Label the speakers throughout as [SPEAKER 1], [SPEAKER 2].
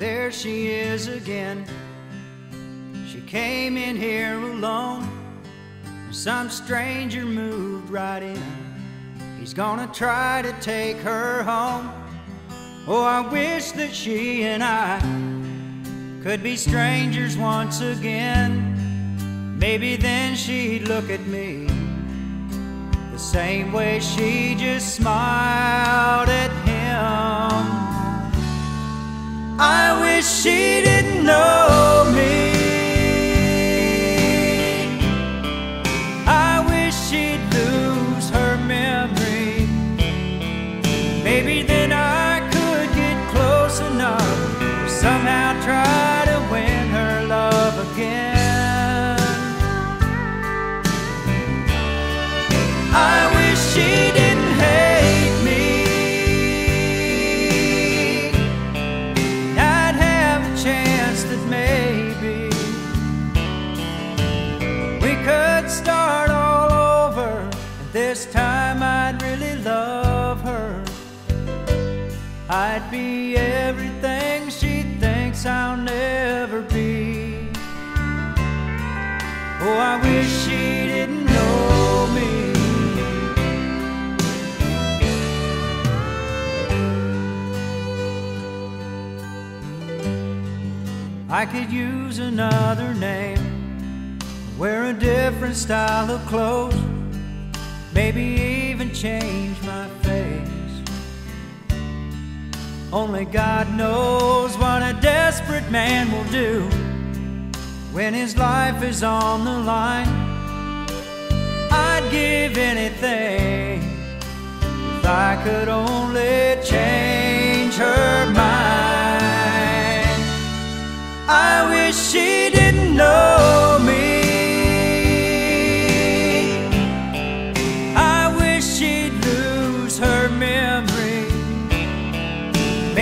[SPEAKER 1] there she is again. She came in here alone. Some stranger moved right in. He's gonna try to take her home. Oh, I wish that she and I could be strangers once again. Maybe then she'd look at me the same way she just smiled at I'd be everything she thinks I'll never be. Oh, I wish she didn't know me. I could use another name, wear a different style of clothes, maybe even change Only God knows what a desperate man will do when his life is on the line. I'd give anything if I could only change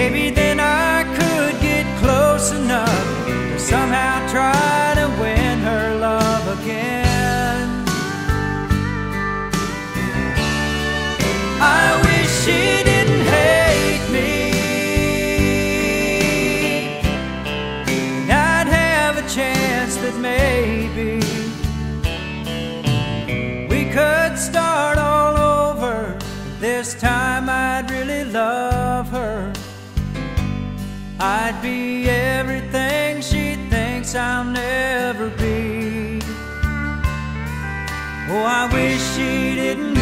[SPEAKER 1] Maybe then I could get close enough to somehow try to win her love again. I wish she didn't hate me. I'd have a chance that maybe we could start I'd be everything she thinks I'll never be. Oh, I wish she didn't